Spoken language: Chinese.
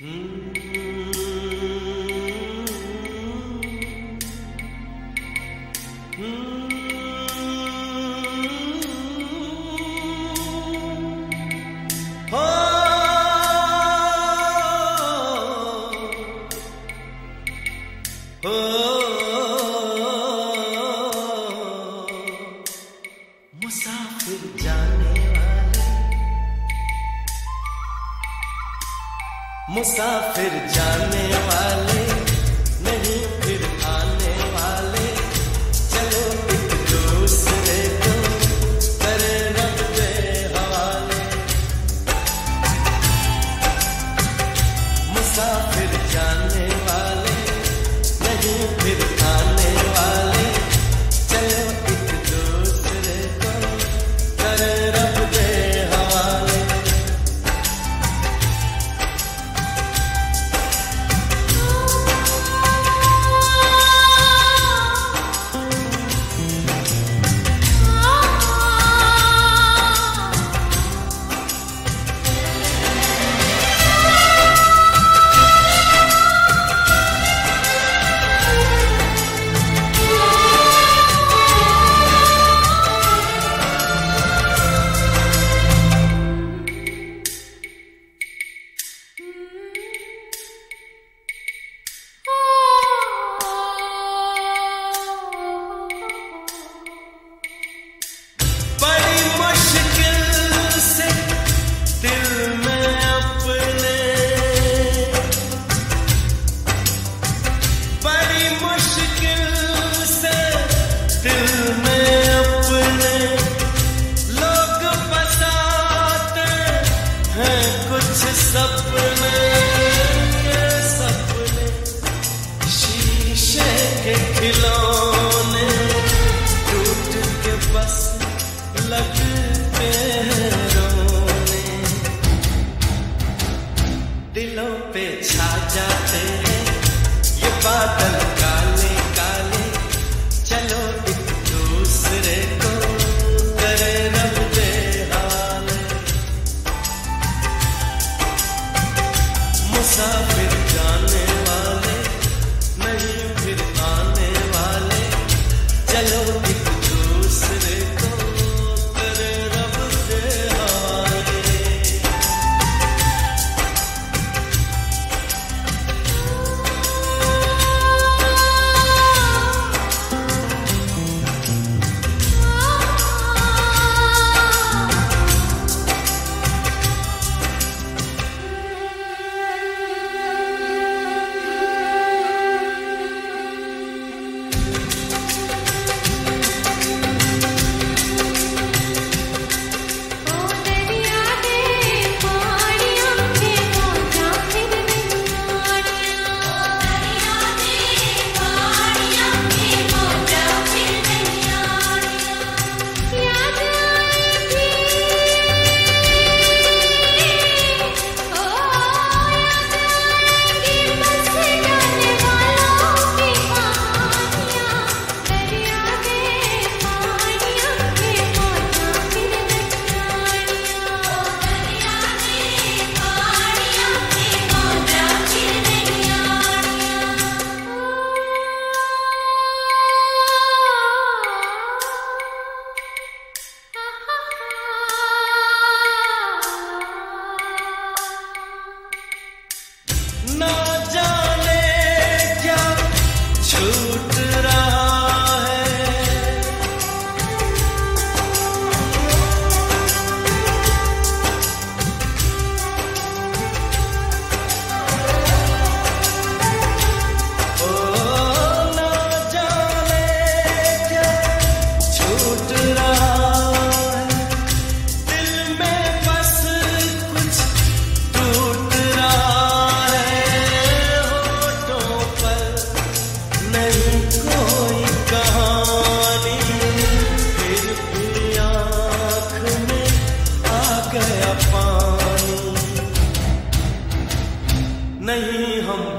嗯。嗯。मुसाफिर जाने वाले। दिलों पे छा जाते हैं। ये बादल काले नहीं हम